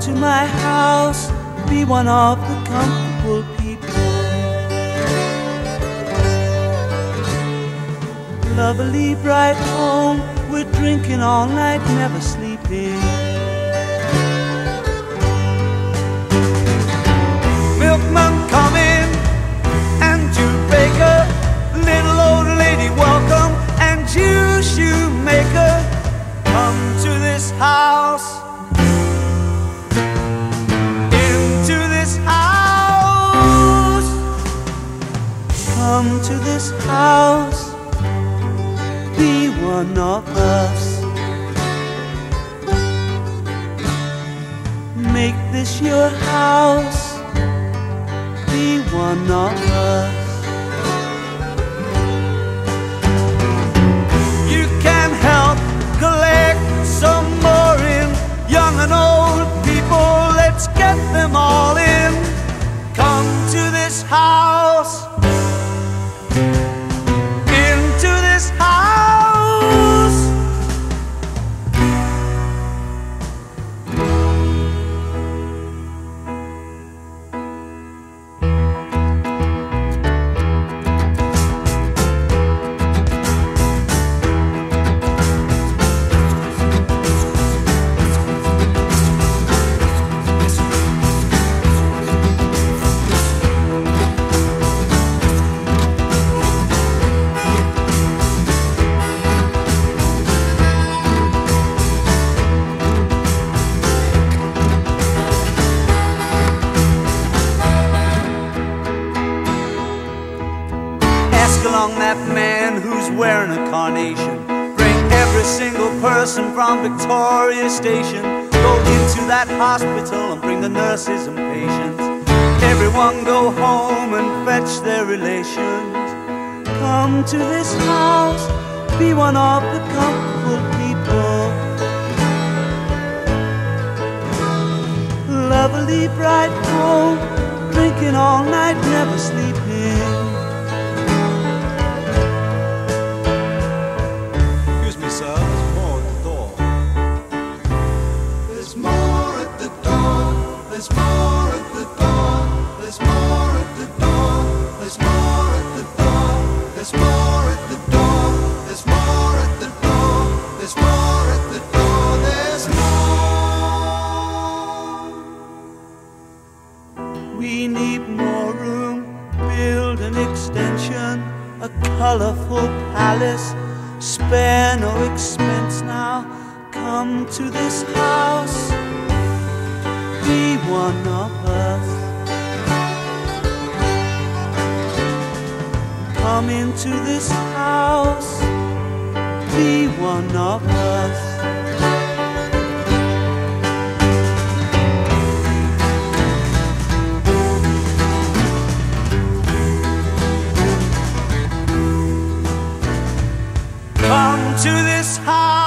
to my house, be one of the comfortable people. Lovely bright home, we're drinking all night, never sleeping. To this house. Be one of us. Make this your house. Be one of us. Along that man who's wearing a carnation. Bring every single person from Victoria Station. Go into that hospital and bring the nurses and patients. Everyone go home and fetch their relations. Come to this house, be one of the comfortable people. Lovely bright home, drinking all night, never sleeping. An extension, a colorful palace. Spare no expense now. Come to this house, be one of us. Come into this house, be one of us. to this heart.